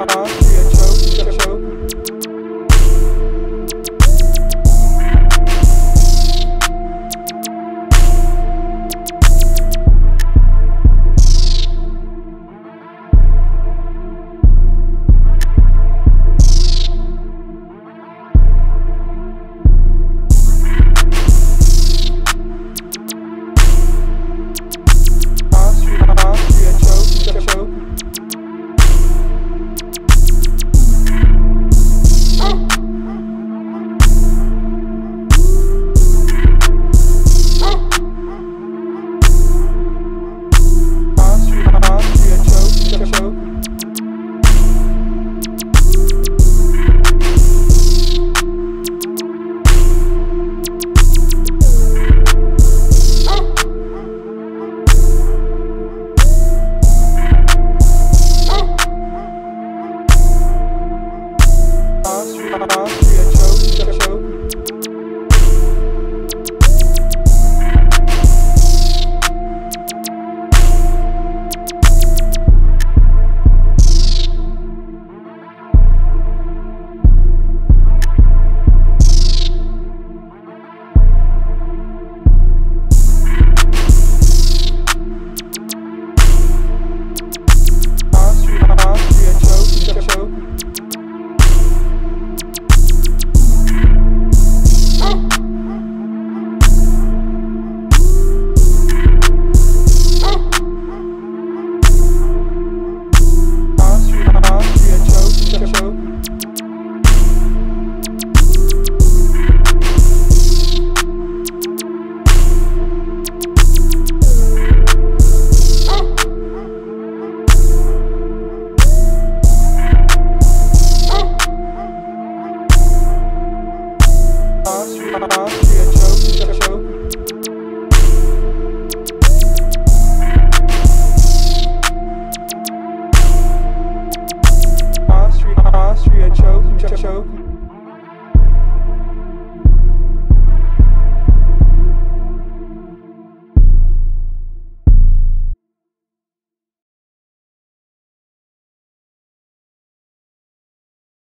África. Austria, Trophy, Trophy.